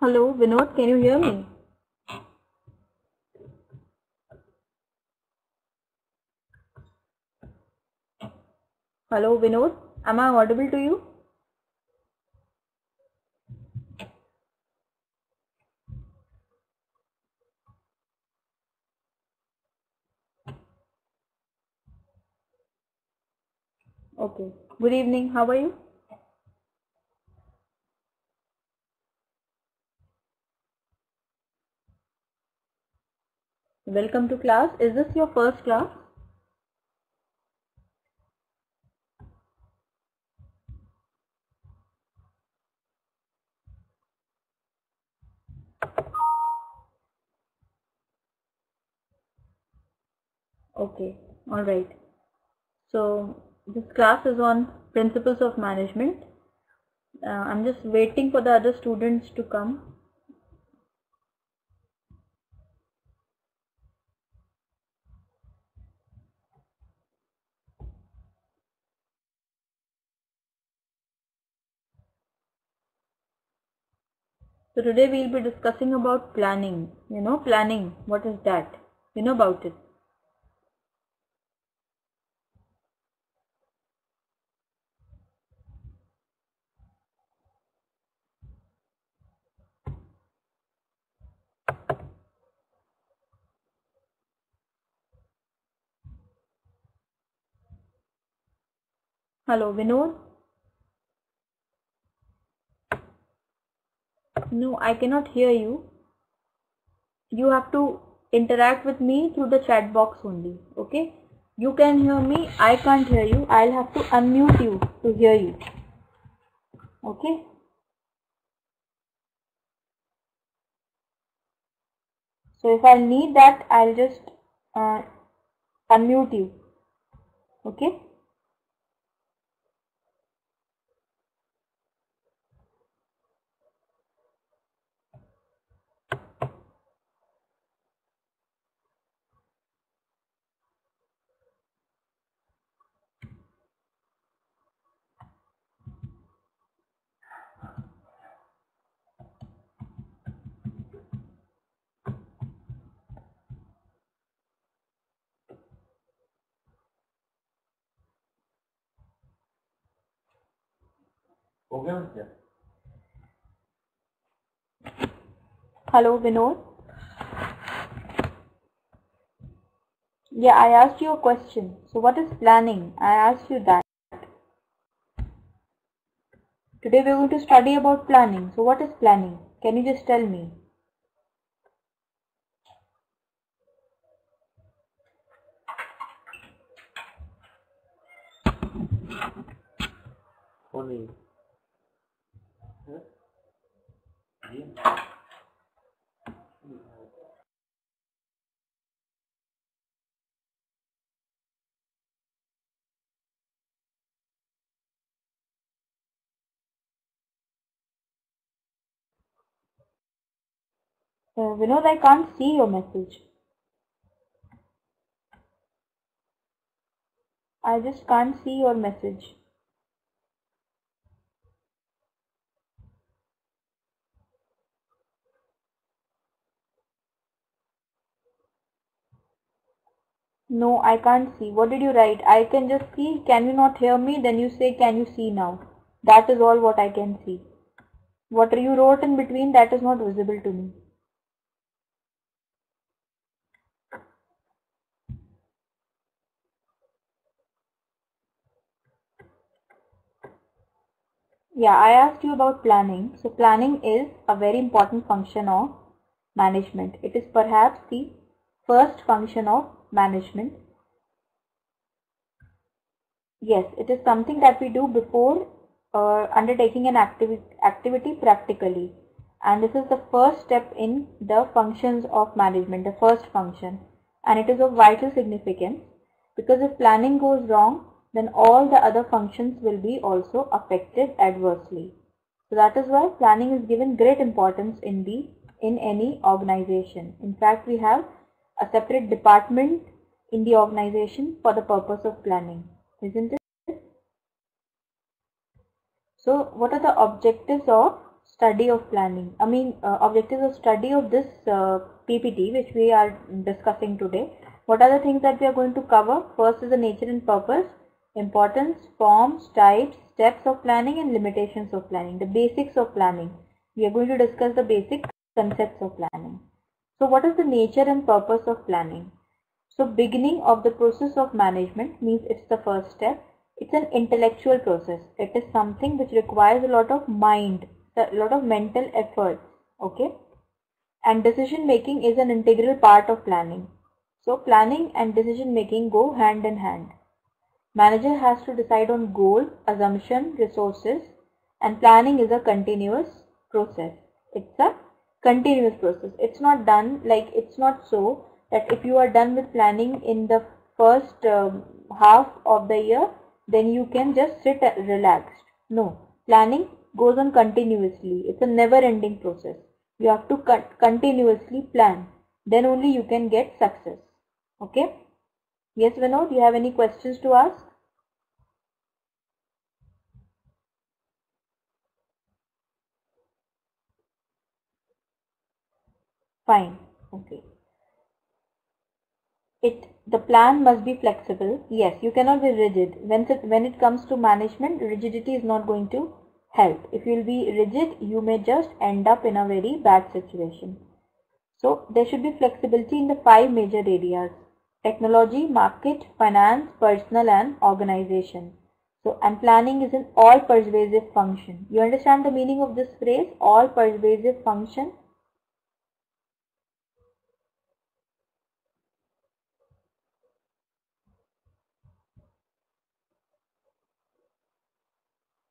Hello, Vinod, can you hear me? Hello, Vinod, am I audible to you? Okay. Good evening. How are you? Welcome to class. Is this your first class? Okay. All right. So this class is on principles of management. Uh, I'm just waiting for the other students to come. So today we'll be discussing about planning. You know planning, what is that? You know about it. Hello, Vinod. No, I cannot hear you. You have to interact with me through the chat box only. Okay? You can hear me. I can't hear you. I'll have to unmute you to hear you. Okay? So if I need that, I'll just uh, unmute you. Okay? हो गया क्या Hello, Vinod. Yeah, I asked you a question. So what is planning? I asked you that. Today we're going to study about planning. So what is planning? Can you just tell me? हो Uh, Vinod, I can't see your message. I just can't see your message. No, I can't see. What did you write? I can just see. Can you not hear me? Then you say, can you see now? That is all what I can see. What you wrote in between, that is not visible to me. Yeah, I asked you about planning. So planning is a very important function of management. It is perhaps the first function of management. Yes, it is something that we do before uh, undertaking an activi activity practically. And this is the first step in the functions of management, the first function. And it is of vital significance because if planning goes wrong, then all the other functions will be also affected adversely. So that is why planning is given great importance in the in any organization. In fact, we have a separate department in the organization for the purpose of planning, isn't it? So, what are the objectives of study of planning? I mean, uh, objectives of study of this uh, PPT, which we are discussing today. What are the things that we are going to cover? First is the nature and purpose, importance, forms, types, steps of planning and limitations of planning, the basics of planning. We are going to discuss the basic concepts of planning. So what is the nature and purpose of planning? So beginning of the process of management means it's the first step. It's an intellectual process. It is something which requires a lot of mind, a lot of mental effort. Okay. And decision making is an integral part of planning. So planning and decision making go hand in hand. Manager has to decide on goal, assumption, resources and planning is a continuous process. It's a continuous process. It's not done like it's not so that if you are done with planning in the first um, half of the year then you can just sit relaxed. No, planning goes on continuously. It's a never ending process. You have to continuously plan. Then only you can get success. Okay. Yes, Vinod, do you have any questions to ask? Fine. Okay. It the plan must be flexible. Yes, you cannot be rigid. When it, when it comes to management, rigidity is not going to help. If you will be rigid, you may just end up in a very bad situation. So there should be flexibility in the five major areas. Technology, market, finance, personal and organization. So and planning is an all pervasive function. You understand the meaning of this phrase? All pervasive function?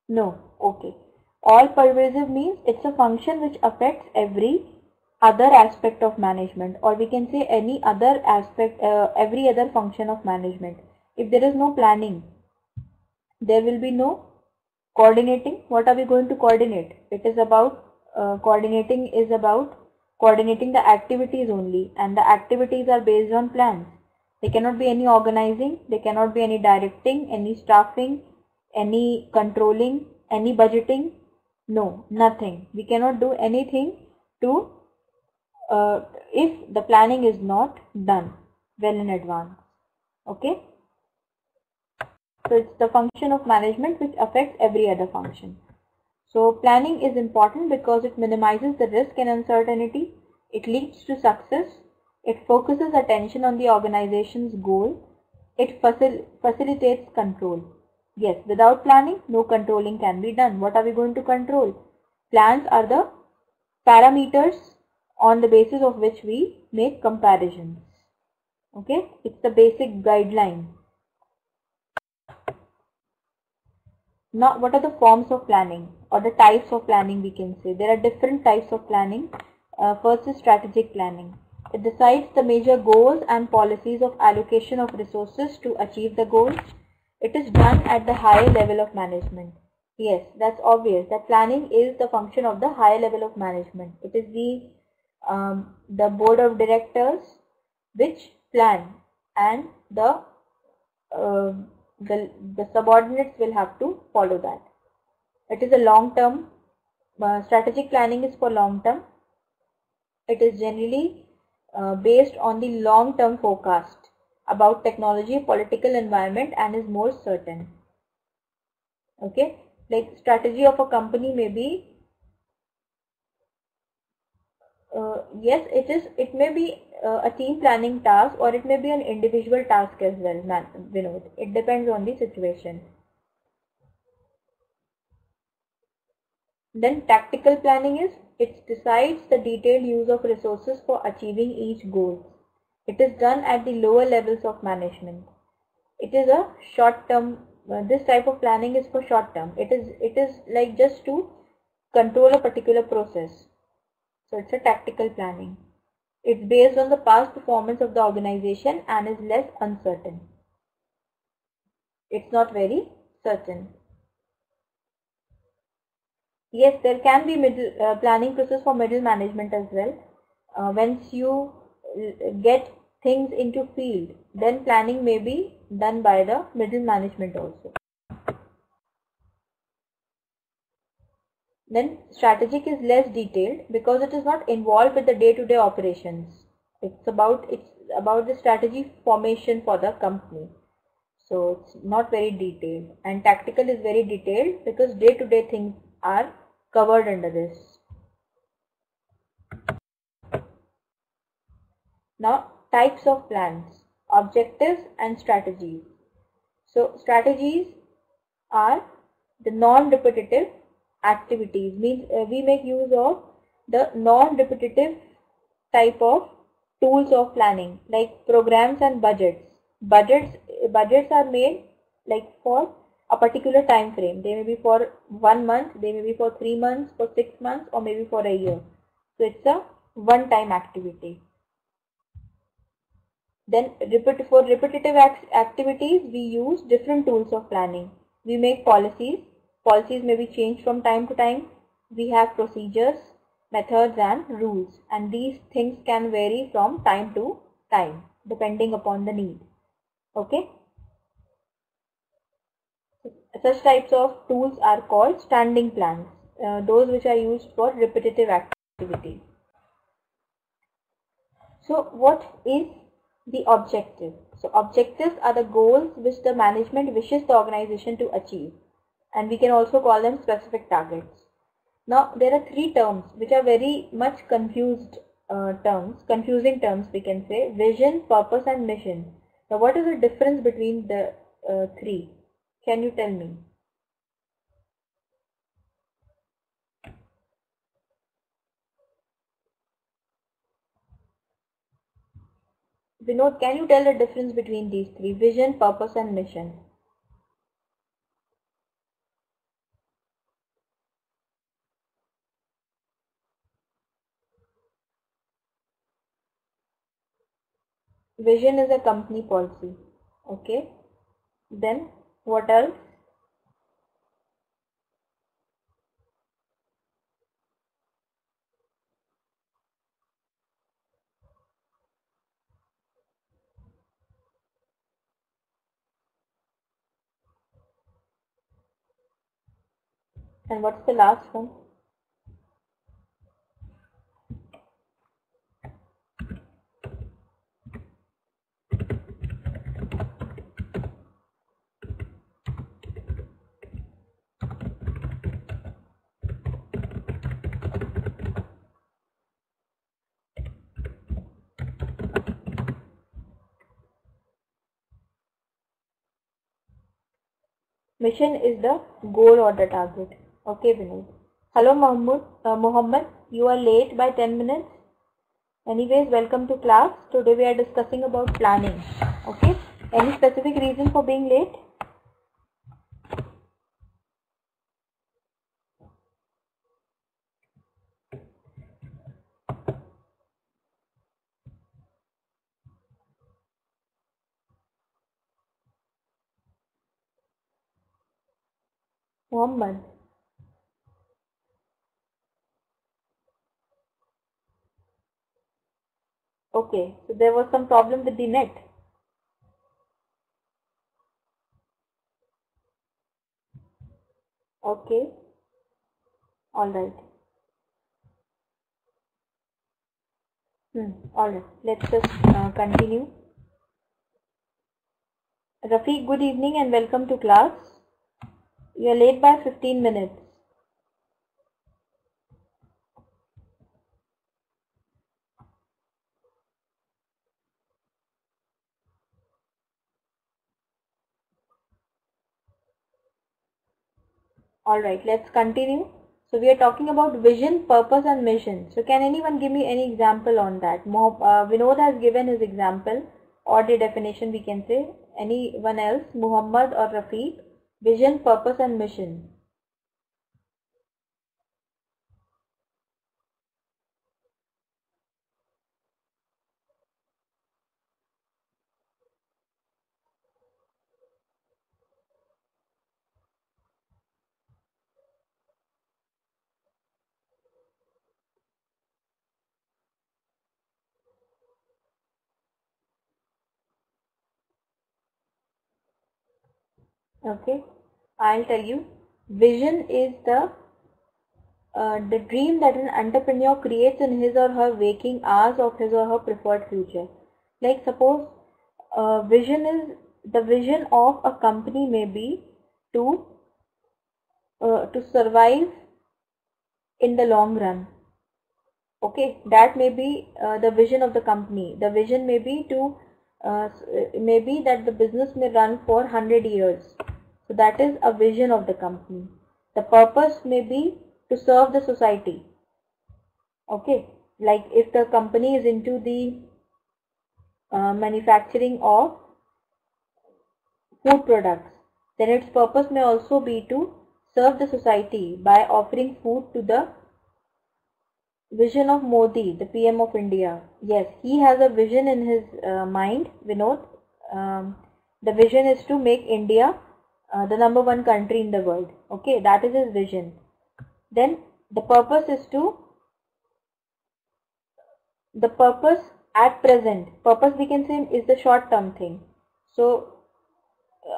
No. Okay. All pervasive means it's a function which affects every other aspect of management or we can say any other aspect, uh, every other function of management. If there is no planning, there will be no coordinating. What are we going to coordinate? It is about, uh, coordinating is about coordinating the activities only and the activities are based on plans. There cannot be any organizing, there cannot be any directing, any staffing, any controlling, any budgeting? No, nothing. We cannot do anything to uh, if the planning is not done well in advance. Okay. So it's the function of management which affects every other function. So planning is important because it minimizes the risk and uncertainty. It leads to success. It focuses attention on the organization's goal. It facil facilitates control. Yes, without planning, no controlling can be done. What are we going to control? Plans are the parameters on the basis of which we make comparisons. Okay, it's the basic guideline. Now, what are the forms of planning or the types of planning we can say? There are different types of planning. Uh, first is strategic planning. It decides the major goals and policies of allocation of resources to achieve the goals. It is done at the higher level of management. Yes, that's obvious. That planning is the function of the higher level of management. It is the um, the board of directors which plan and the uh, the the subordinates will have to follow that. It is a long term. Uh, strategic planning is for long term. It is generally uh, based on the long term forecast about technology, political environment and is more certain. Okay, like strategy of a company may be uh, yes it is it may be uh, a team planning task or it may be an individual task as well Vinod. It depends on the situation. Then tactical planning is it decides the detailed use of resources for achieving each goal it is done at the lower levels of management. It is a short term, uh, this type of planning is for short term. It is, it is like just to control a particular process. So it's a tactical planning. It's based on the past performance of the organization and is less uncertain. It's not very certain. Yes, there can be middle uh, planning process for middle management as well. Uh, once you get things into field, then planning may be done by the middle management also. Then strategic is less detailed because it is not involved with the day-to-day -day operations. It's about it's about the strategy formation for the company. So it's not very detailed and tactical is very detailed because day-to-day -day things are covered under this. Now types of plans, objectives and strategies. So strategies are the non-repetitive activities means uh, we make use of the non-repetitive type of tools of planning like programs and budgets. Budgets budgets are made like for a particular time frame. They may be for one month, they may be for three months, for six months, or maybe for a year. So it's a one-time activity. Then for repetitive activities, we use different tools of planning. We make policies. Policies may be changed from time to time. We have procedures, methods and rules. And these things can vary from time to time depending upon the need. Okay. Such types of tools are called standing plans, uh, those which are used for repetitive activities. So what is the objective? So objectives are the goals which the management wishes the organization to achieve and we can also call them specific targets. Now there are three terms which are very much confused uh, terms, confusing terms we can say, vision, purpose and mission. Now what is the difference between the uh, three? Can you tell me? Vinod, can you tell the difference between these three, vision, purpose and mission? Vision is a company policy. Okay. Then what else? And what's the last one? Mission is the goal or the target. Okay, Vinod. Hello, Muhammad. Uh, Muhammad, you are late by 10 minutes. Anyways, welcome to class. Today we are discussing about planning. Okay. Any specific reason for being late? Muhammad. Okay, so there was some problem with the net. Okay, alright. Hmm, alright, let's just uh, continue. Rafiq, good evening and welcome to class. You are late by 15 minutes. Alright, let's continue. So we are talking about vision, purpose and mission. So can anyone give me any example on that? Uh, Vinod has given his example or the definition we can say. Anyone else? Muhammad or Rafiq? Vision, purpose and mission. Okay, I'll tell you. Vision is the uh, the dream that an entrepreneur creates in his or her waking hours of his or her preferred future. Like suppose uh, vision is the vision of a company may be to uh, to survive in the long run. Okay. That may be uh, the vision of the company. The vision may be to uh, maybe that the business may run for 100 years so that is a vision of the company the purpose may be to serve the society okay like if the company is into the uh, manufacturing of food products then its purpose may also be to serve the society by offering food to the vision of Modi, the PM of India. Yes, he has a vision in his uh, mind, Vinod. Um, the vision is to make India uh, the number one country in the world. Okay, that is his vision. Then the purpose is to the purpose at present. Purpose we can say is the short term thing. So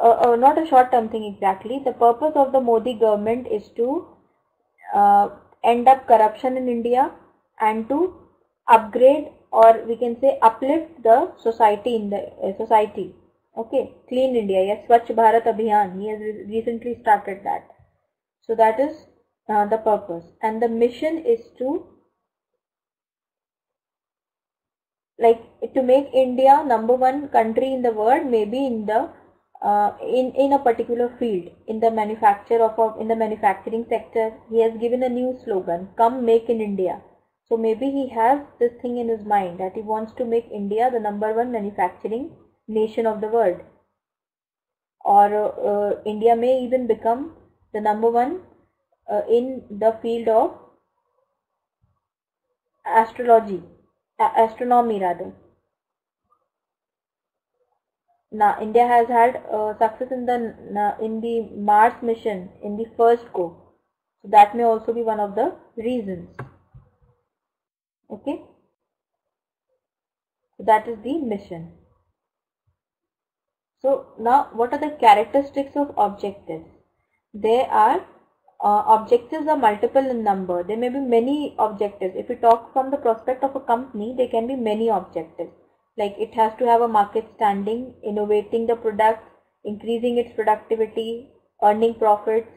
uh, uh, not a short term thing exactly. The purpose of the Modi government is to uh, end up corruption in India and to upgrade or we can say uplift the society in the uh, society. Okay, clean India. Yes, Swachh Bharat Abhiyan. He has recently started that. So that is uh, the purpose, and the mission is to like to make India number one country in the world, maybe in the uh, in in a particular field in the manufacture of a, in the manufacturing sector he has given a new slogan come make in india so maybe he has this thing in his mind that he wants to make india the number one manufacturing nation of the world or uh, india may even become the number one uh, in the field of astrology astronomy rather now India has had uh, success in the in the Mars mission in the first go. So that may also be one of the reasons. Okay. So that is the mission. So now what are the characteristics of objectives? They are uh, objectives are multiple in number. There may be many objectives. If we talk from the prospect of a company, there can be many objectives like it has to have a market standing, innovating the product, increasing its productivity, earning profits,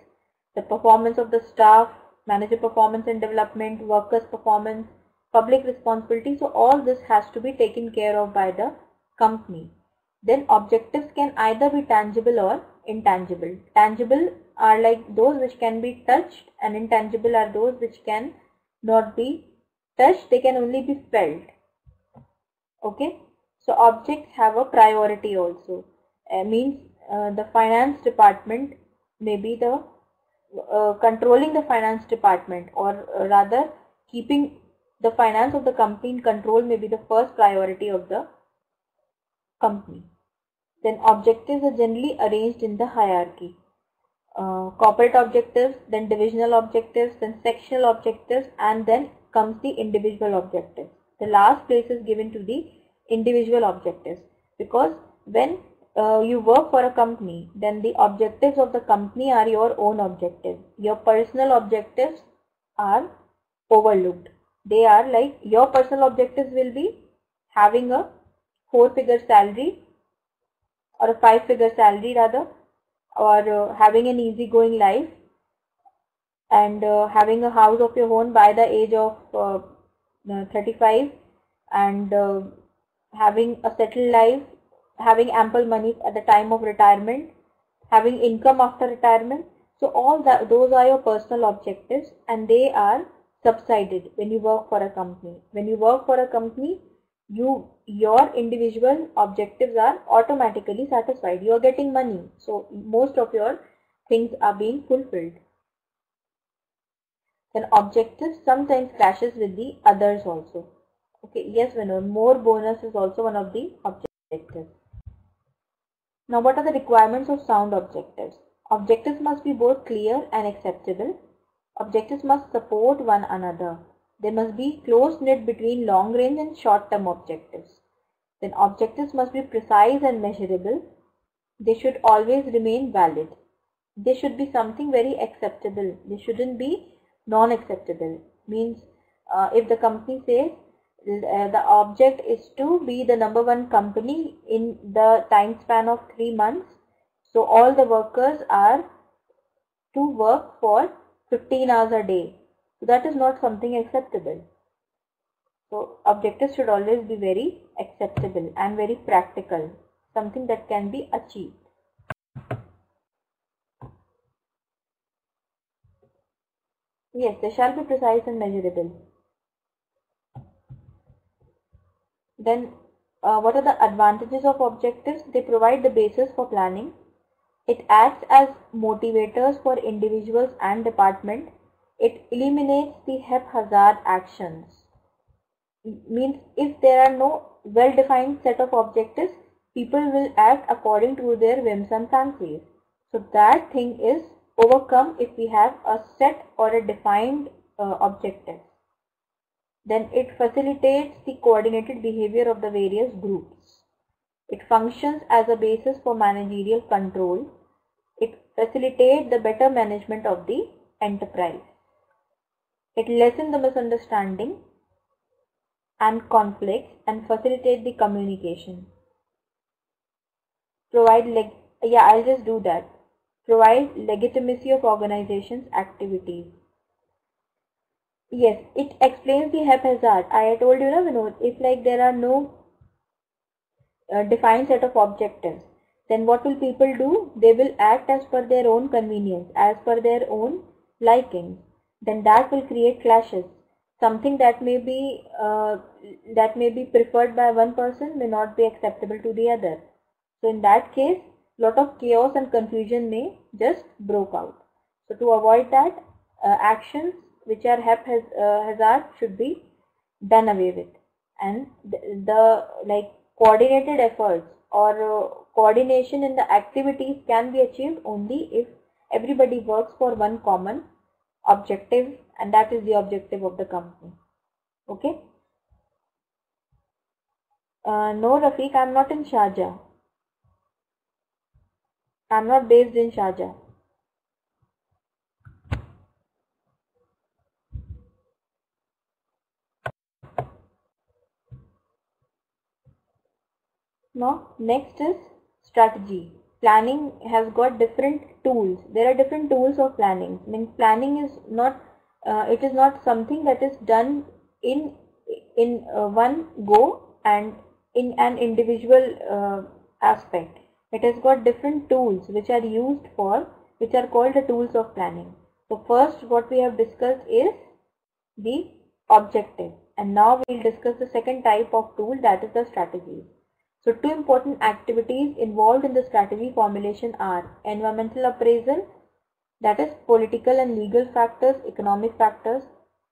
the performance of the staff, manager performance and development, workers performance, public responsibility. So all this has to be taken care of by the company. Then objectives can either be tangible or intangible. Tangible are like those which can be touched and intangible are those which can not be touched. They can only be felt. Okay. So objects have a priority also. Uh, means uh, the finance department may be the uh, controlling the finance department or uh, rather keeping the finance of the company in control may be the first priority of the company. Then objectives are generally arranged in the hierarchy. Uh, corporate objectives, then divisional objectives, then sectional objectives and then comes the individual objectives. The last place is given to the individual objectives because when uh, you work for a company then the objectives of the company are your own objectives your personal objectives are overlooked they are like your personal objectives will be having a four figure salary or a five figure salary rather or uh, having an easygoing life and uh, having a house of your own by the age of uh, 35 and having a settled life, having ample money at the time of retirement, having income after retirement. So all that those are your personal objectives and they are subsided when you work for a company. When you work for a company, you your individual objectives are automatically satisfied. You are getting money. So most of your things are being fulfilled. Then objectives sometimes clashes with the others also. Okay, yes, Vinod, more bonus is also one of the objectives. Now, what are the requirements of sound objectives? Objectives must be both clear and acceptable. Objectives must support one another. There must be close knit between long range and short term objectives. Then objectives must be precise and measurable. they should always remain valid. They should be something very acceptable. They shouldn't be non-acceptable. Means uh, if the company says uh, the object is to be the number one company in the time span of three months. So all the workers are to work for 15 hours a day. So that is not something acceptable. So objectives should always be very acceptable and very practical, something that can be achieved. Yes, they shall be precise and measurable. Then uh, what are the advantages of objectives? They provide the basis for planning. It acts as motivators for individuals and department. It eliminates the haphazard actions. Means if there are no well-defined set of objectives, people will act according to their whims and fancies. So that thing is overcome if we have a set or a defined uh, objective. Then it facilitates the coordinated behavior of the various groups. It functions as a basis for managerial control. It facilitates the better management of the enterprise. It lessens the misunderstanding and conflicts and facilitate the communication. Provide yeah, I'll just do that. Provide legitimacy of organization's activities. Yes, it explains the haphazard. I told you, na, Vinod, if like there are no uh, defined set of objectives, then what will people do? They will act as per their own convenience, as per their own likings. Then that will create clashes. Something that may be uh, that may be preferred by one person may not be acceptable to the other. So in that case, lot of chaos and confusion may just broke out. So to avoid that, uh, actions which are haphazard should be done away with and the, the like coordinated efforts or uh, coordination in the activities can be achieved only if everybody works for one common objective and that is the objective of the company. Okay? Uh, no Rafiq I'm not in Sharjah. I'm not based in Sharjah. Now next is strategy. Planning has got different tools. There are different tools of planning. I mean planning is not uh, it is not something that is done in in uh, one go and in an individual uh, aspect. It has got different tools which are used for which are called the tools of planning. So first what we have discussed is the objective and now we will discuss the second type of tool that is the strategies. So two important activities involved in the strategy formulation are environmental appraisal, that is political and legal factors, economic factors.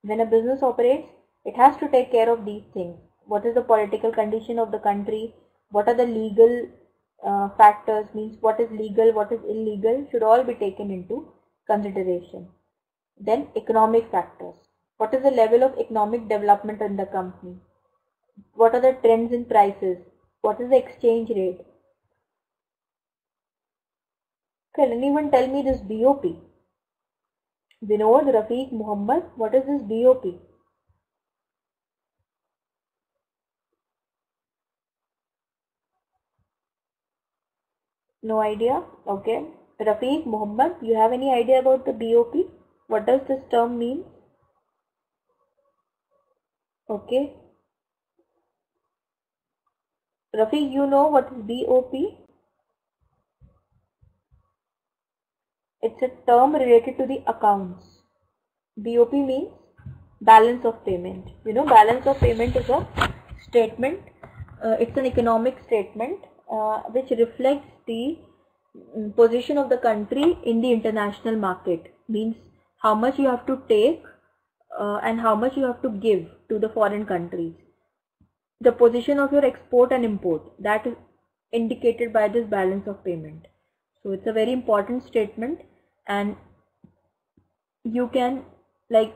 When a business operates, it has to take care of these things. What is the political condition of the country? What are the legal uh, factors? Means what is legal, what is illegal should all be taken into consideration. Then economic factors. What is the level of economic development in the company? What are the trends in prices? What is the exchange rate? Can anyone tell me this BOP? Vinod, Rafiq, Muhammad, what is this BOP? No idea? Okay. Rafiq, Muhammad, you have any idea about the BOP? What does this term mean? Okay. Rafi, you know what is BOP? It's a term related to the accounts. BOP means balance of payment. You know, balance of payment is a statement. Uh, it's an economic statement uh, which reflects the mm, position of the country in the international market. Means how much you have to take uh, and how much you have to give to the foreign countries the position of your export and import that is indicated by this balance of payment. So it's a very important statement and you can like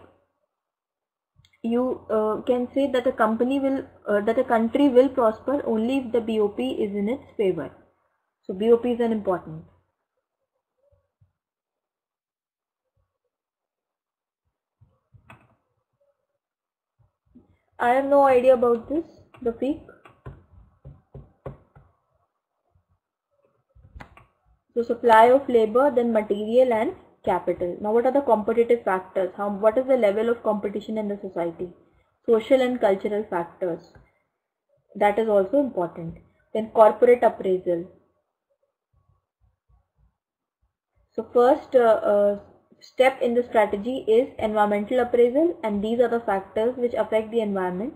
you uh, can say that a company will uh, that a country will prosper only if the BOP is in its favor. So BOP is an important. I have no idea about this, the peak. So supply of labor, then material and capital. Now what are the competitive factors? How, what is the level of competition in the society? Social and cultural factors. That is also important. Then corporate appraisal. So first uh, uh, step in the strategy is environmental appraisal and these are the factors which affect the environment.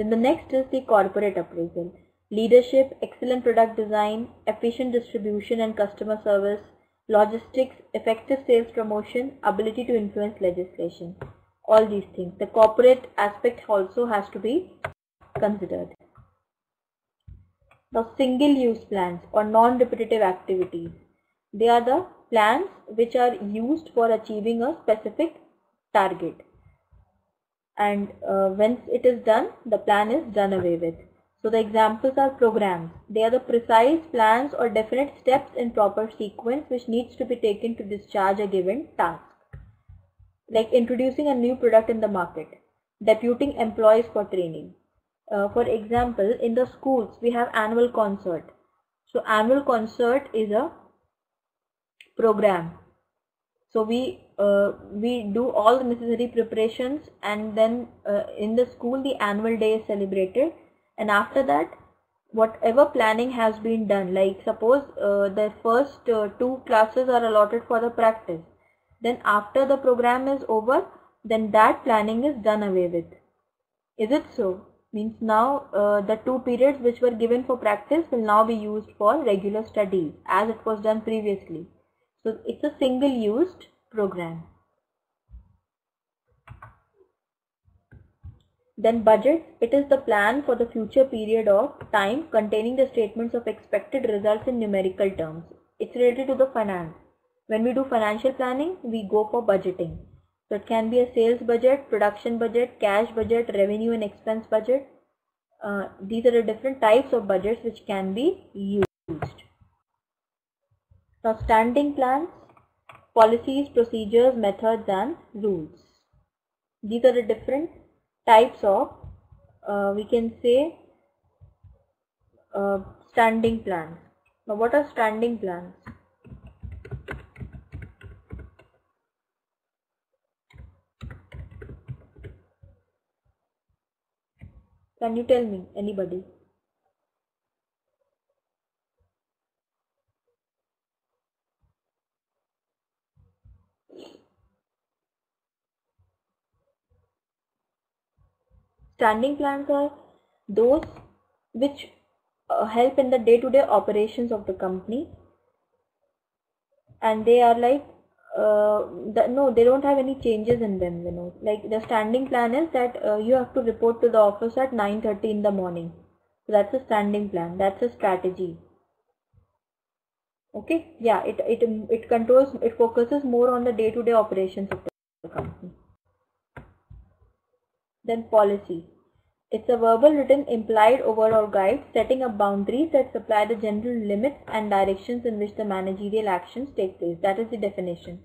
Then the next is the corporate appraisal leadership, excellent product design, efficient distribution and customer service, logistics, effective sales promotion, ability to influence legislation. All these things. The corporate aspect also has to be considered. Now single use plans or non-repetitive activities. They are the plans which are used for achieving a specific target. And uh, once it is done, the plan is done away with. So the examples are programs. They are the precise plans or definite steps in proper sequence which needs to be taken to discharge a given task. Like introducing a new product in the market, deputing employees for training. Uh, for example, in the schools we have annual concert. So annual concert is a program. So we uh, we do all the necessary preparations and then uh, in the school the annual day is celebrated. And after that whatever planning has been done like suppose uh, the first uh, two classes are allotted for the practice then after the program is over then that planning is done away with. Is it so? Means now uh, the two periods which were given for practice will now be used for regular studies as it was done previously so it's a single used program Then budget, it is the plan for the future period of time containing the statements of expected results in numerical terms. It's related to the finance. When we do financial planning, we go for budgeting. So it can be a sales budget, production budget, cash budget, revenue and expense budget. Uh, these are the different types of budgets which can be used. Now standing plans, policies, procedures, methods and rules. These are the different types of uh, we can say uh, standing plans. Now what are standing plans? Can you tell me anybody? Standing plans are those which uh, help in the day-to-day -day operations of the company. And they are like uh, the, no they don't have any changes in them you know. Like the standing plan is that uh, you have to report to the office at 9:30 in the morning. So that's a standing plan. That's a strategy. Okay? Yeah it it it controls it focuses more on the day-to-day -day operations of the company policy. It's a verbal written implied overall guide setting up boundaries that supply the general limits and directions in which the managerial actions take place. That is the definition.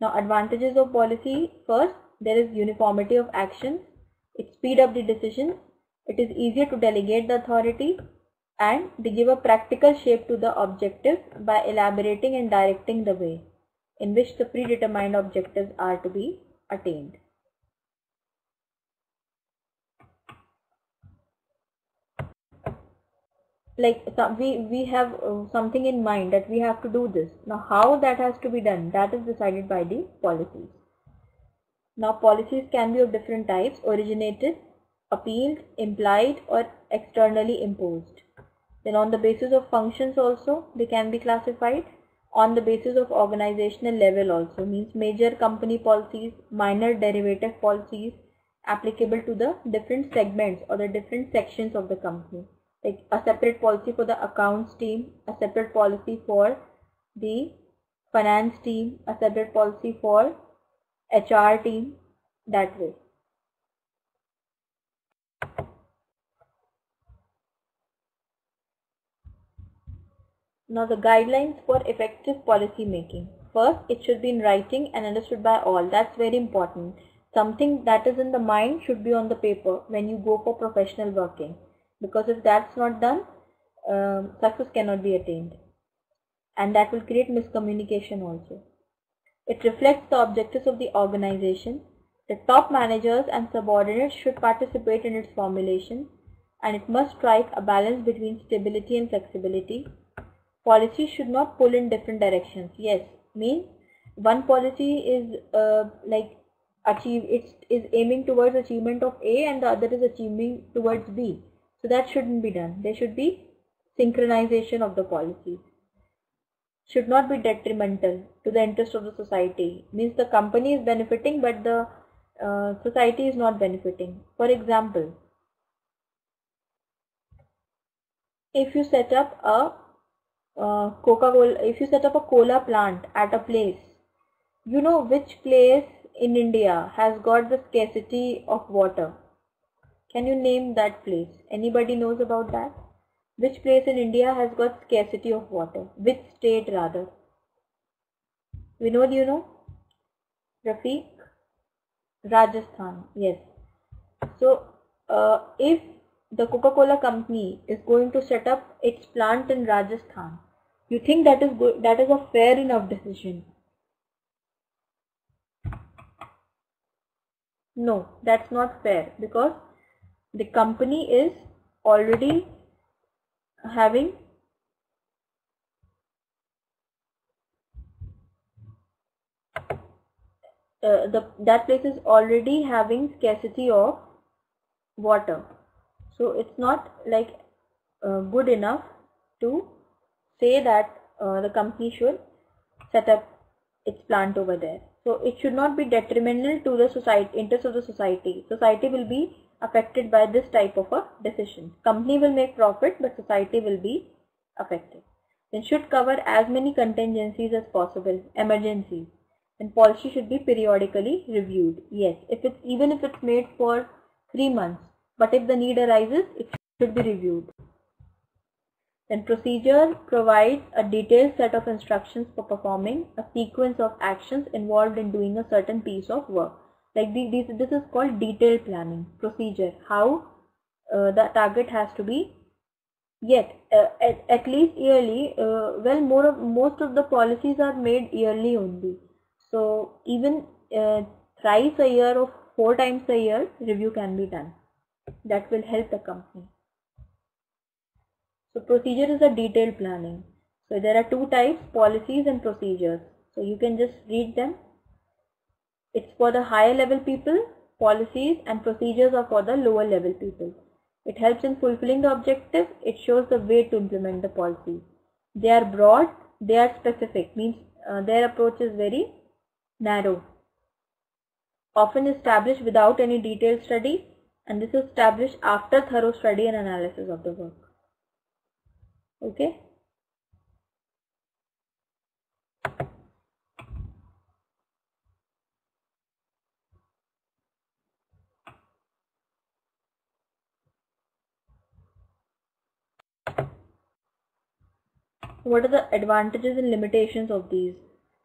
Now advantages of policy. First, there is uniformity of actions. It speed up the decisions. It is easier to delegate the authority and they give a practical shape to the objective by elaborating and directing the way in which the predetermined objectives are to be attained. Like we we have uh, something in mind that we have to do this. Now how that has to be done that is decided by the policies. Now policies can be of different types originated appealed implied or externally imposed. Then on the basis of functions also they can be classified. On the basis of organizational level also means major company policies minor derivative policies applicable to the different segments or the different sections of the company like a separate policy for the accounts team, a separate policy for the finance team, a separate policy for HR team, that way. Now the guidelines for effective policy making. First, it should be in writing and understood by all. That's very important. Something that is in the mind should be on the paper when you go for professional working. Because if that's not done, um, success cannot be attained. And that will create miscommunication also. It reflects the objectives of the organization. The top managers and subordinates should participate in its formulation and it must strike a balance between stability and flexibility. Policy should not pull in different directions. Yes, means one policy is uh, like achieve it is aiming towards achievement of A and the other is achieving towards B. So that shouldn't be done. There should be synchronization of the policies. Should not be detrimental to the interest of the society. Means the company is benefiting but the uh, society is not benefiting. For example, if you set up a uh, Coca-Cola, if you set up a cola plant at a place, you know which place in India has got the scarcity of water. Can you name that place? Anybody knows about that? Which place in India has got scarcity of water? Which state rather? we Vinod, you know? Rafiq? Rajasthan, yes. So, uh, if the Coca-Cola company is going to set up its plant in Rajasthan, you think that is good, that is a fair enough decision? No, that's not fair because the company is already having uh, the that place is already having scarcity of water. So it's not like uh, good enough to say that uh, the company should set up its plant over there. So it should not be detrimental to the society interest of the society. Society will be affected by this type of a decision company will make profit but society will be affected then should cover as many contingencies as possible emergencies and policy should be periodically reviewed. Yes, if it's even if it's made for three months, but if the need arises, it should be reviewed. Then procedure provides a detailed set of instructions for performing a sequence of actions involved in doing a certain piece of work. Like the, this, this is called detailed planning procedure. How uh, the target has to be yet uh, at, at least yearly. Uh, well, more of most of the policies are made yearly only so even uh, thrice a year or four times a year review can be done. That will help the company. So procedure is a detailed planning. So there are two types policies and procedures. So you can just read them. It's for the higher level people, policies and procedures are for the lower level people. It helps in fulfilling the objective. It shows the way to implement the policy. They are broad, they are specific, means uh, their approach is very narrow, often established without any detailed study and this is established after thorough study and analysis of the work. Okay. What are the advantages and limitations of these?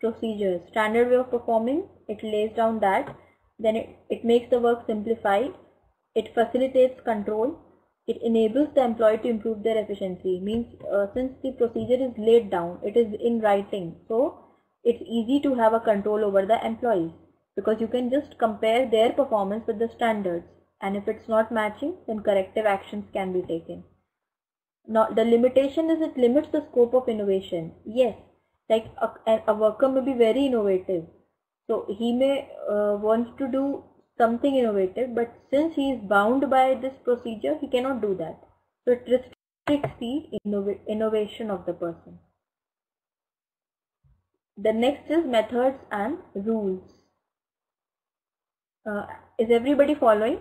procedures standard way of performing it lays down that then it, it makes the work simplified it facilitates control it enables the employee to improve their efficiency means uh, since the procedure is laid down it is in writing so it's easy to have a control over the employees because you can just compare their performance with the standards and if it's not matching then corrective actions can be taken now the limitation is it limits the scope of innovation. Yes like a, a worker may be very innovative. So he may uh, want to do something innovative but since he is bound by this procedure he cannot do that. So it restricts the innov innovation of the person. The next is methods and rules. Uh, is everybody following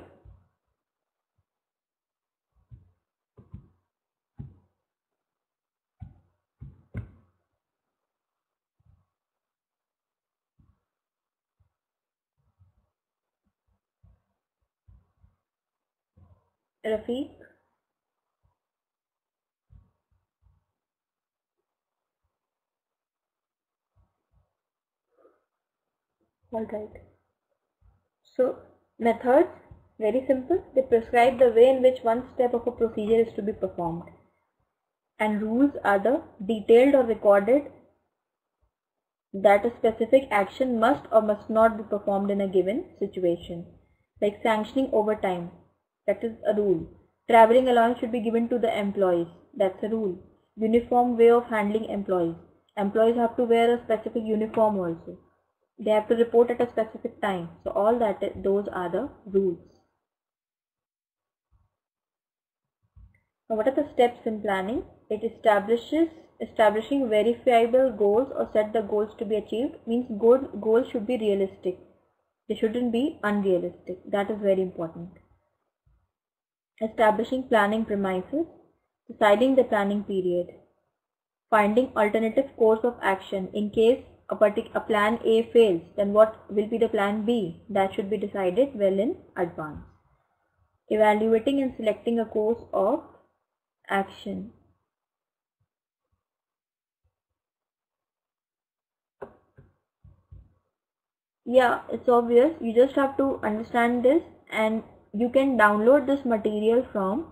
Rafiq. All right. So methods, very simple. They prescribe the way in which one step of a procedure is to be performed. And rules are the detailed or recorded that a specific action must or must not be performed in a given situation, like sanctioning overtime that is a rule. Traveling allowance should be given to the employees. That's a rule. Uniform way of handling employees. Employees have to wear a specific uniform also. They have to report at a specific time. So all that those are the rules. Now what are the steps in planning? It establishes establishing verifiable goals or set the goals to be achieved means goal, goals should be realistic. They shouldn't be unrealistic. That is very important establishing planning premises deciding the planning period finding alternative course of action in case a particular plan A fails, then what will be the plan B? That should be decided well in advance. Evaluating and selecting a course of action. Yeah, it's obvious. You just have to understand this and you can download this material from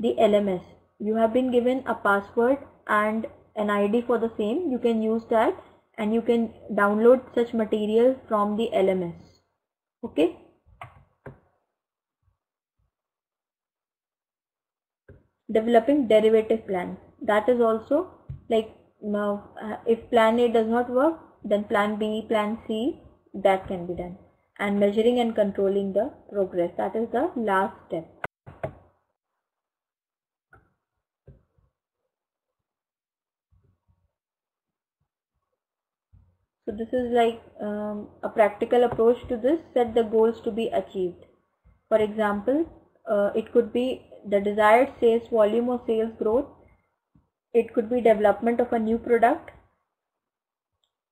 the LMS. You have been given a password and an ID for the same. You can use that and you can download such material from the LMS. Okay. Developing derivative plan. That is also like now uh, if plan A does not work then plan B, plan C that can be done and measuring and controlling the progress that is the last step. So this is like um, a practical approach to this, set the goals to be achieved. For example, uh, it could be the desired sales volume or sales growth. It could be development of a new product.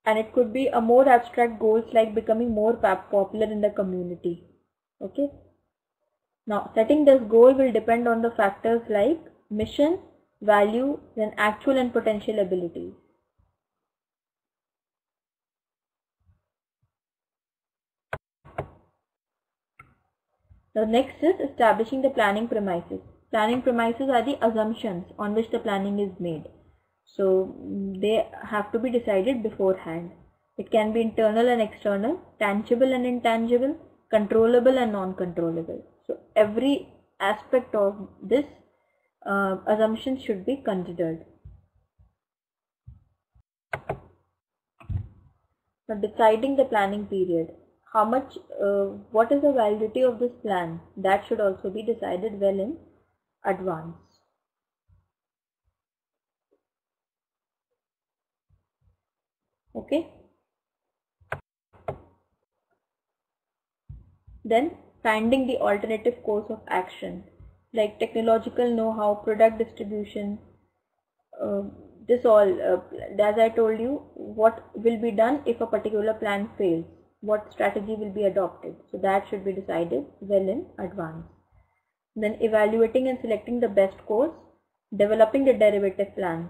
And it could be a more abstract goals like becoming more popular in the community. Okay. Now setting this goal will depend on the factors like mission, value, then actual and potential abilities. The next is establishing the planning premises. Planning premises are the assumptions on which the planning is made. So they have to be decided beforehand. It can be internal and external, tangible and intangible, controllable and non-controllable. So every aspect of this uh, assumption should be considered. Now deciding the planning period how much uh, what is the validity of this plan that should also be decided well in advance okay then finding the alternative course of action like technological know-how product distribution uh, this all uh, as i told you what will be done if a particular plan fails what strategy will be adopted. So that should be decided well in advance. Then evaluating and selecting the best course, developing the derivative plans.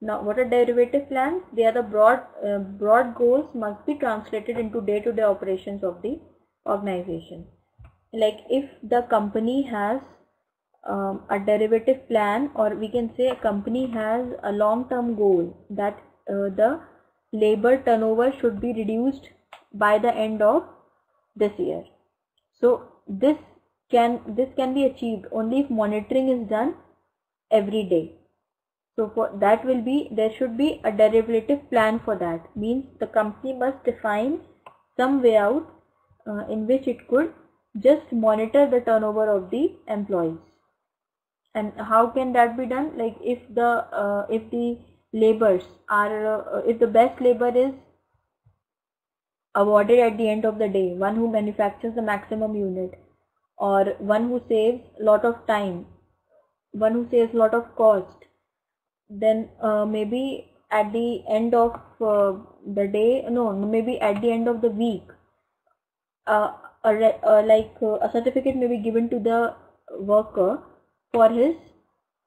Now what are derivative plans? They are the broad, uh, broad goals must be translated into day-to-day -day operations of the organization. Like if the company has um, a derivative plan or we can say a company has a long-term goal that uh, the labor turnover should be reduced by the end of this year. So this can this can be achieved only if monitoring is done every day. So for that will be there should be a derivative plan for that. Means the company must define some way out uh, in which it could just monitor the turnover of the employees. And how can that be done? Like if the uh, if the labors are uh, if the best labor is awarded at the end of the day one who manufactures the maximum unit or one who saves lot of time one who saves lot of cost then uh, maybe at the end of uh, the day no maybe at the end of the week uh, a, uh, like uh, a certificate may be given to the worker for his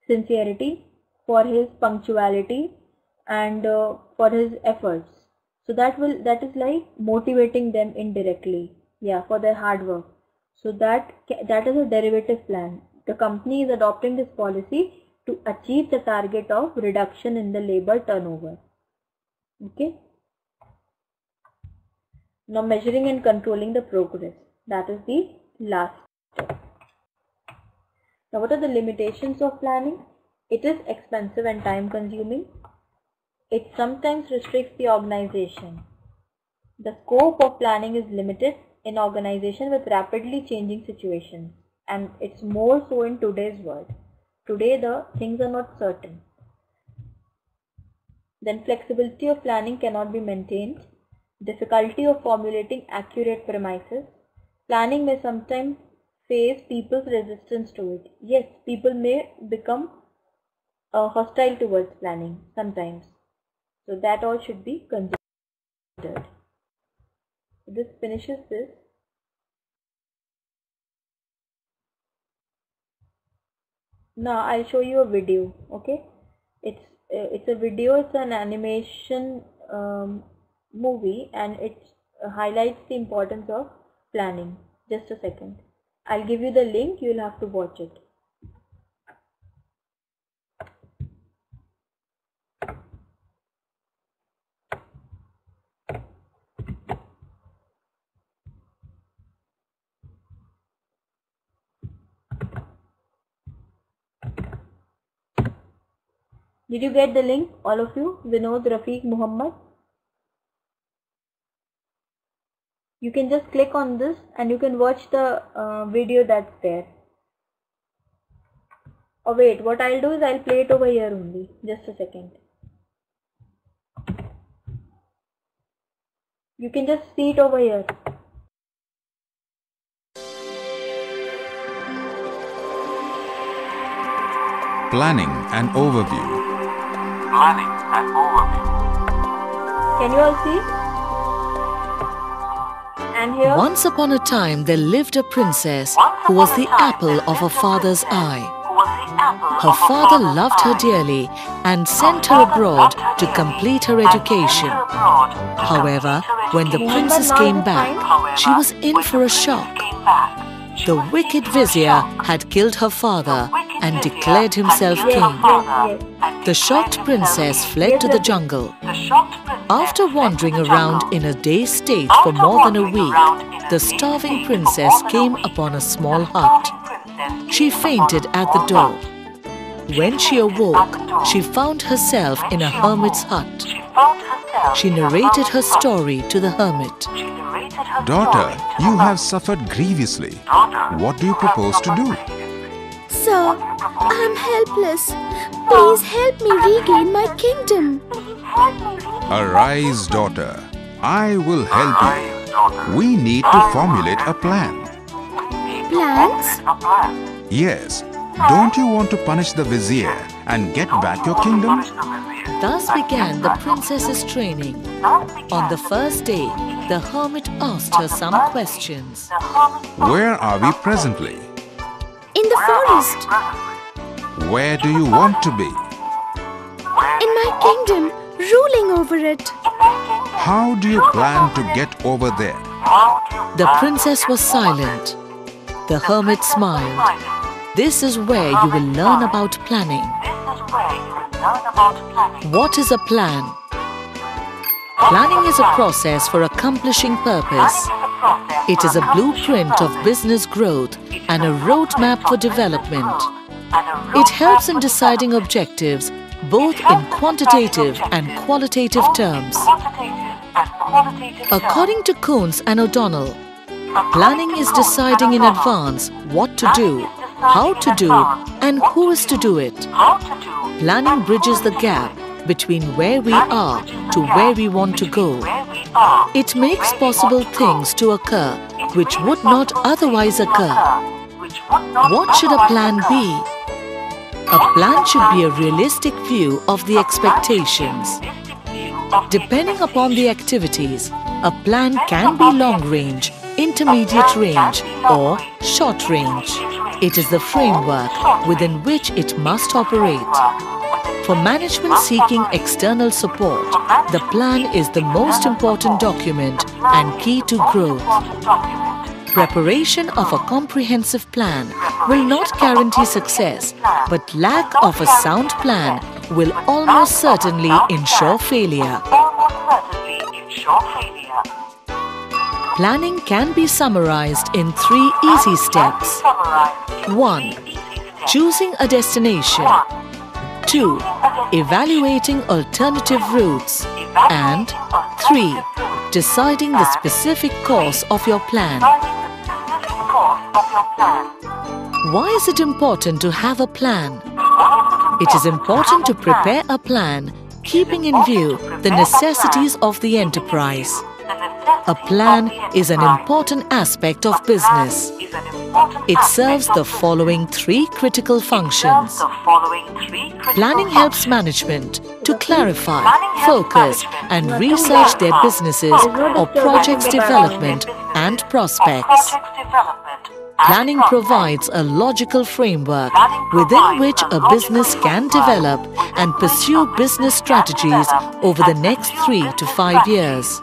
sincerity for his punctuality and uh, for his efforts. So that will that is like motivating them indirectly yeah for their hard work. So that that is a derivative plan. The company is adopting this policy to achieve the target of reduction in the labor turnover. Okay? Now measuring and controlling the progress. That is the last step. Now what are the limitations of planning? It is expensive and time consuming it sometimes restricts the organization. The scope of planning is limited in organization with rapidly changing situations and it's more so in today's world. Today the things are not certain. Then flexibility of planning cannot be maintained. Difficulty of formulating accurate premises. Planning may sometimes face people's resistance to it. Yes, people may become uh, hostile towards planning sometimes. So that all should be considered. This finishes this. Now I'll show you a video. Okay, it's it's a video. It's an animation um, movie, and it highlights the importance of planning. Just a second. I'll give you the link. You'll have to watch it. Did you get the link, all of you? Vinod, Rafiq, Muhammad? You can just click on this and you can watch the uh, video that's there. Oh wait, what I'll do is I'll play it over here only. Just a second. You can just see it over here. Planning and overview. Planning and overview. Can you all see? And here, Once upon a time, there lived a princess who was the apple of her father's eye. Her father loved her dearly and sent her abroad to complete her education. However, when the princess came back, she was in for a shock. The wicked vizier had killed her father and declared himself king. yes, yes. The shocked princess fled to the jungle. After wandering around in a dazed state for more than a week, the starving princess came upon a small hut. She fainted at the door. When she awoke, she found herself in a hermit's hut. She narrated her story to the hermit. Daughter, you have suffered grievously. What do you propose to do? Sir, I'm helpless. Please help me regain my kingdom. Arise, daughter. I will help you. We need to formulate a plan. Plans? Yes. Don't you want to punish the vizier and get back your kingdom? Thus began the princess's training. On the first day, the hermit asked her some questions. Where are we presently? In the forest? Where do you want to be? In my kingdom, ruling over it. How do you plan to get over there? The princess was silent. The hermit smiled. This is where you will learn about planning. What is a plan? Planning is a process for accomplishing purpose. It is a blueprint of business growth and a roadmap for development. It helps in deciding objectives both in quantitative and qualitative terms. According to Koontz and O'Donnell, planning is deciding in advance what to do, how to do, and who is to do it. Planning bridges the gap between where we are to where we want to go. It makes possible things to occur which would not otherwise occur. What should a plan be? A plan should be a realistic view of the expectations. Depending upon the activities, a plan can be long range, intermediate range, or short range. It is the framework within which it must operate. For management seeking external support, the plan is the most important document and key to growth. Preparation of a comprehensive plan will not guarantee success, but lack of a sound plan will almost certainly ensure failure. Planning can be summarized in three easy steps. 1. Choosing a destination. 2. Evaluating alternative routes. And 3. Deciding the specific course of your plan. Why is it important to have a plan? It is important to prepare a plan keeping in view the necessities of the enterprise. A plan is an important aspect of business. It serves the following three critical functions. Planning helps management to clarify, focus and research their businesses or projects development and prospects. Planning provides a logical framework within which a business can develop and pursue business strategies over the next three to five years.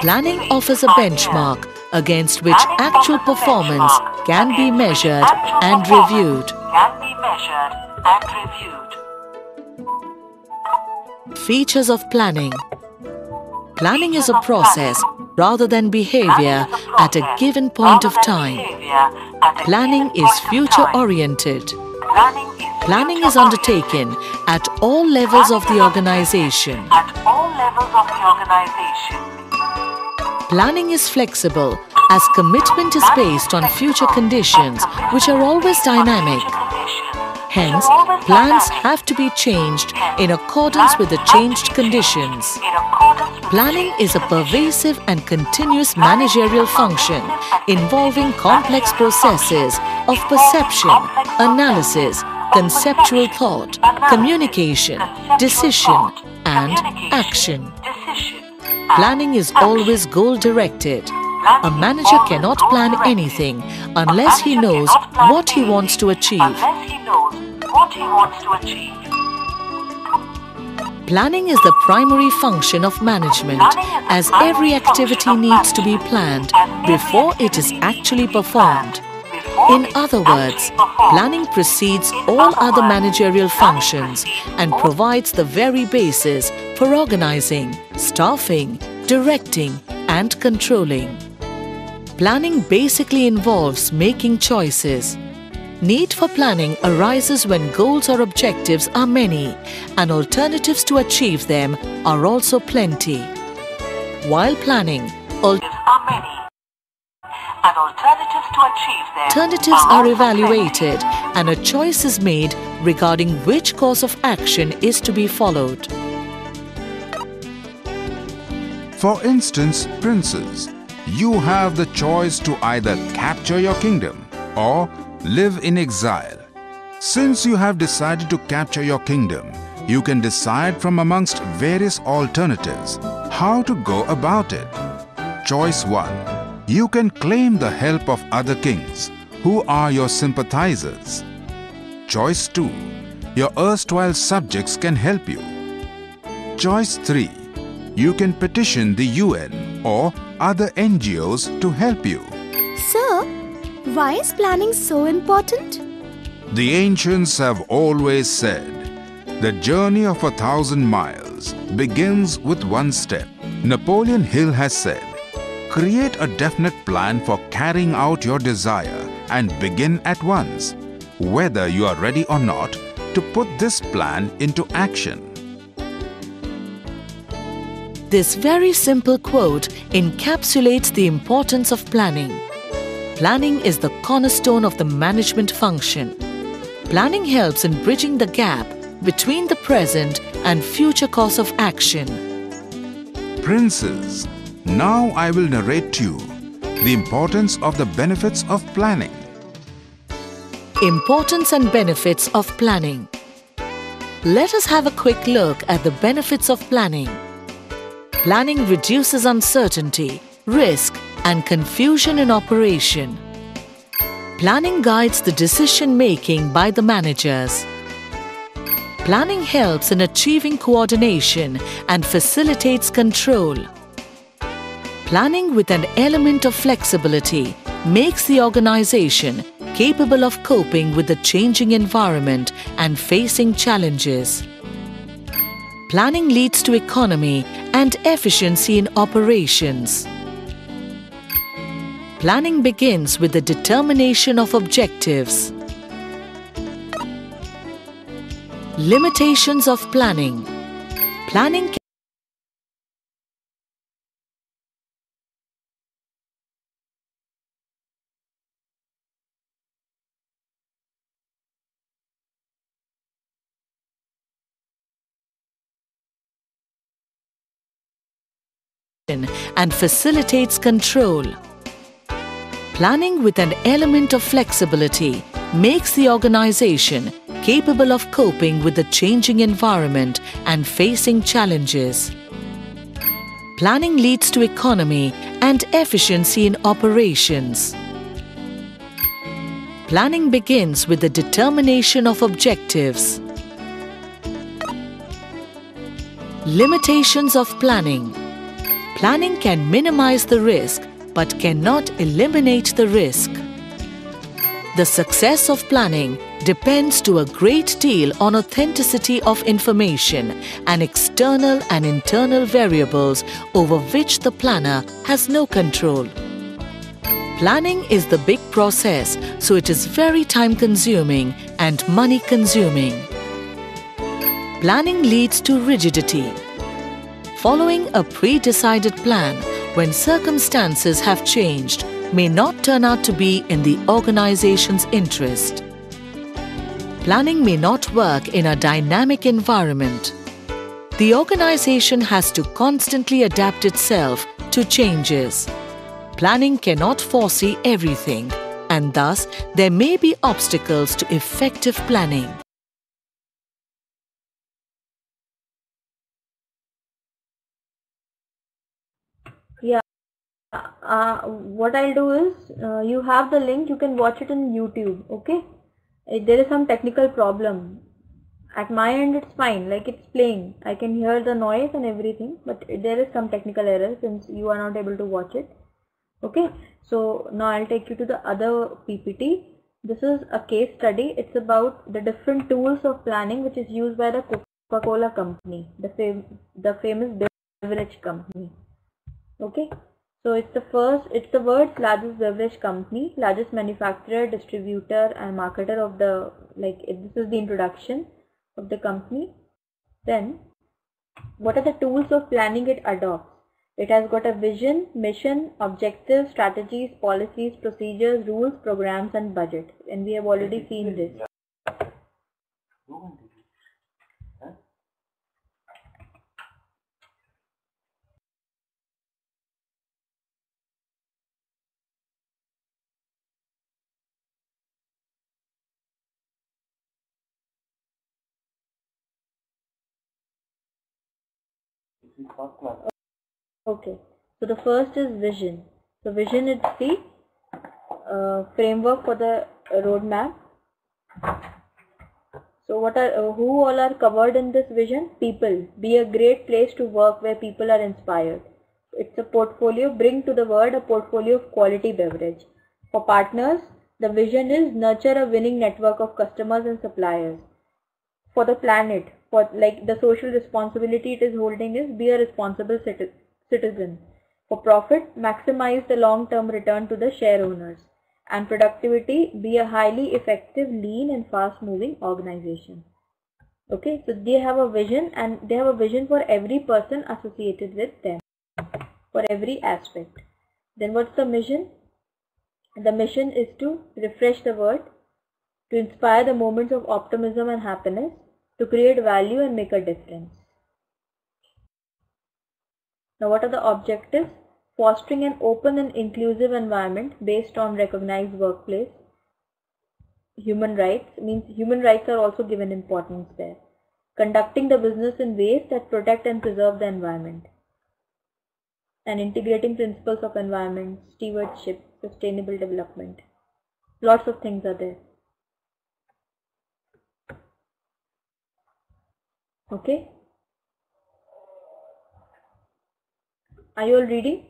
Planning offers a benchmark against which actual performance can be measured and reviewed. Features of planning Planning is a process rather than behavior at a given point of time. Planning is future oriented. Planning is undertaken at all levels of the organization. Planning is flexible as commitment is based on future conditions which are always dynamic. Hence, plans have to be changed in accordance with the changed conditions. Planning is a pervasive and continuous managerial function involving complex processes of perception, analysis, conceptual thought, communication, decision, and action. Planning is always goal directed. A manager cannot plan anything unless he knows what he wants to achieve. Planning is the primary function of management as every activity needs to be planned before it is actually performed. In other words, planning precedes all other managerial functions and provides the very basis for organizing, staffing, directing and controlling. Planning basically involves making choices. Need for planning arises when goals or objectives are many and alternatives to achieve them are also plenty. While planning, al- alternatives are evaluated and a choice is made regarding which course of action is to be followed. For instance, princes, you have the choice to either capture your kingdom or live in exile. Since you have decided to capture your kingdom, you can decide from amongst various alternatives how to go about it. Choice 1. You can claim the help of other kings who are your sympathizers. Choice 2. Your erstwhile subjects can help you. Choice 3. You can petition the UN or other NGOs to help you. Sir, why is planning so important? The ancients have always said, the journey of a thousand miles begins with one step. Napoleon Hill has said, create a definite plan for carrying out your desire and begin at once, whether you are ready or not, to put this plan into action. This very simple quote encapsulates the importance of planning. Planning is the cornerstone of the management function. Planning helps in bridging the gap between the present and future course of action. Princes, now I will narrate to you the importance of the benefits of planning. Importance and benefits of planning. Let us have a quick look at the benefits of planning. Planning reduces uncertainty, risk, and confusion in operation. Planning guides the decision making by the managers. Planning helps in achieving coordination and facilitates control. Planning with an element of flexibility makes the organization capable of coping with the changing environment and facing challenges. Planning leads to economy and efficiency in operations. Planning begins with the determination of objectives. Limitations of planning. Planning and facilitates control. Planning with an element of flexibility makes the organization capable of coping with the changing environment and facing challenges. Planning leads to economy and efficiency in operations. Planning begins with the determination of objectives. Limitations of planning. Planning can minimize the risk but cannot eliminate the risk. The success of planning depends to a great deal on authenticity of information and external and internal variables over which the planner has no control. Planning is the big process, so it is very time consuming and money consuming. Planning leads to rigidity. Following a pre-decided plan when circumstances have changed may not turn out to be in the organization's interest. Planning may not work in a dynamic environment. The organization has to constantly adapt itself to changes. Planning cannot foresee everything and thus there may be obstacles to effective planning. Uh, what I'll do is uh, you have the link you can watch it in YouTube okay? If there is some technical problem. At my end it's fine like it's playing. I can hear the noise and everything but there is some technical error since you are not able to watch it okay? So now I'll take you to the other PPT this is a case study. It's about the different tools of planning which is used by the Coca-Cola company the, fam the famous beverage company okay so it's the first, it's the world's largest beverage company, largest manufacturer, distributor and marketer of the, like this is the introduction of the company. Then what are the tools of planning it adopts? It has got a vision, mission, objectives, strategies, policies, procedures, rules, programs and budget. And we have already seen this. Okay, so the first is vision. So vision is the uh, framework for the roadmap. So what are uh, who all are covered in this vision? People. Be a great place to work where people are inspired. It's a portfolio. Bring to the world a portfolio of quality beverage. For partners, the vision is nurture a winning network of customers and suppliers. For the planet, for like the social responsibility it is holding is be a responsible citizen. For profit, maximize the long-term return to the share owners. And productivity, be a highly effective, lean and fast-moving organization. Okay, so they have a vision and they have a vision for every person associated with them, for every aspect. Then what's the mission? The mission is to refresh the world, to inspire the moments of optimism and happiness, to create value and make a difference. Now what are the objectives? Fostering an open and inclusive environment based on recognized workplace. Human rights means human rights are also given importance there. Conducting the business in ways that protect and preserve the environment. And integrating principles of environment, stewardship, sustainable development. Lots of things are there. Okay. Are you all reading?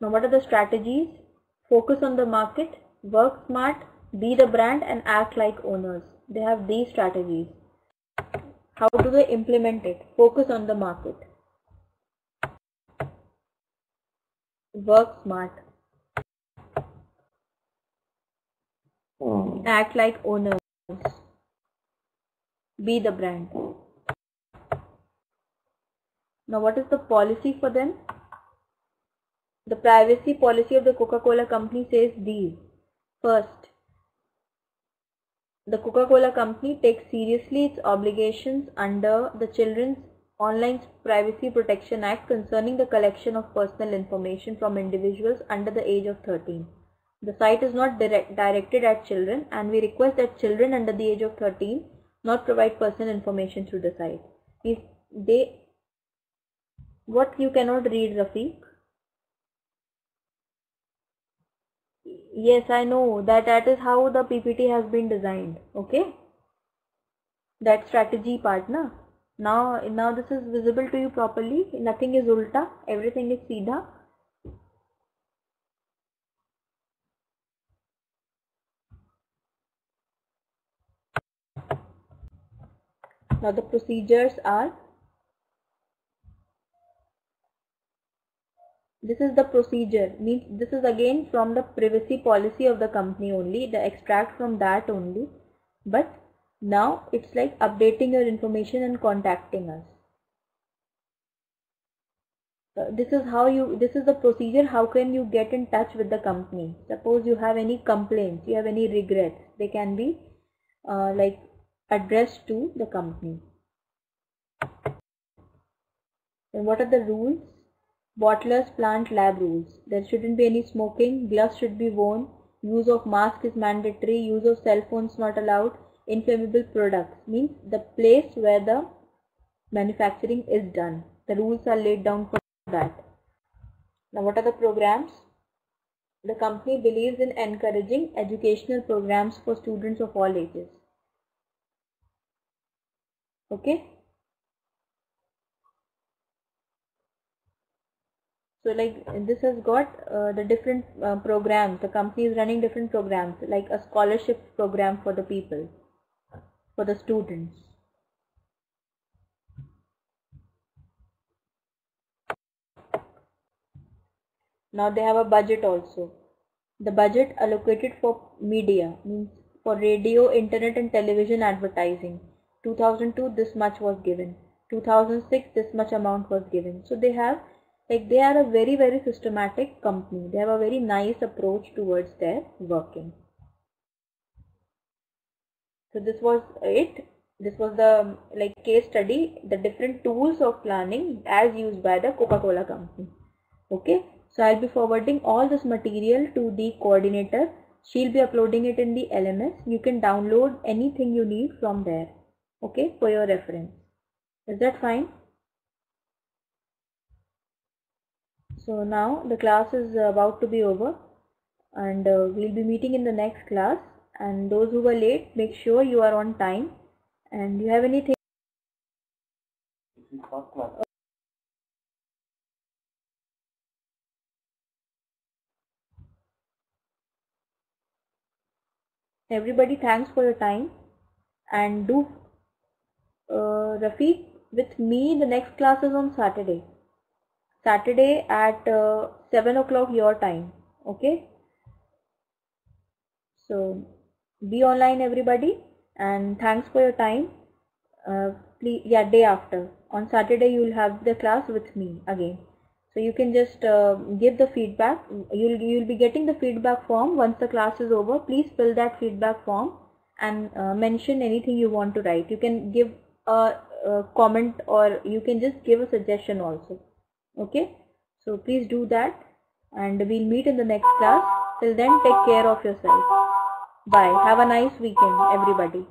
Now, what are the strategies? Focus on the market, work smart, be the brand, and act like owners. They have these strategies. How do they implement it? Focus on the market. Work smart. Hmm. Act like owners. Be the brand. Now, what is the policy for them? The privacy policy of the Coca-Cola company says these. First, the Coca-Cola company takes seriously its obligations under the Children's Online Privacy Protection Act concerning the collection of personal information from individuals under the age of 13. The site is not direct, directed at children and we request that children under the age of 13 not provide personal information through the site. If they, what you cannot read Rafiq? Yes, I know that that is how the PPT has been designed. Okay. That strategy part na. Now, now this is visible to you properly. Nothing is ulta. Everything is seedha. Now the procedures are this is the procedure. Means this is again from the privacy policy of the company only the extract from that only. But now it's like updating your information and contacting us. Uh, this is how you this is the procedure. How can you get in touch with the company? Suppose you have any complaints you have any regrets they can be uh, like addressed to the company. And what are the rules Bottlers plant lab rules. There shouldn't be any smoking, gloves should be worn, use of mask is mandatory, use of cell phones not allowed, inflammable products means the place where the manufacturing is done. The rules are laid down for that. Now what are the programs? The company believes in encouraging educational programs for students of all ages. Okay. So like this has got uh, the different uh, programs. The company is running different programs like a scholarship program for the people, for the students. Now they have a budget also. The budget allocated for media means for radio, internet and television advertising. 2002 this much was given. 2006 this much amount was given. So they have like they are a very very systematic company. They have a very nice approach towards their working. So this was it. This was the like case study the different tools of planning as used by the coca-cola company. Okay? So i'll be forwarding all this material to the coordinator. She'll be uploading it in the lms you can download anything you need from there. Okay? For your reference. Is that fine So now the class is about to be over and uh, we'll be meeting in the next class and those who were late make sure you are on time and you have anything everybody thanks for your time and do uh, Rafiq with me the next class is on Saturday Saturday at uh, 7 o'clock your time. Okay. So be online everybody and thanks for your time. Uh, please, yeah, day after. On Saturday you will have the class with me again. So you can just uh, give the feedback. You'll, you'll be getting the feedback form once the class is over. Please fill that feedback form and uh, mention anything you want to write. You can give a, a comment or you can just give a suggestion also okay? So please do that and we'll meet in the next class. Till then take care of yourself. Bye. Have a nice weekend everybody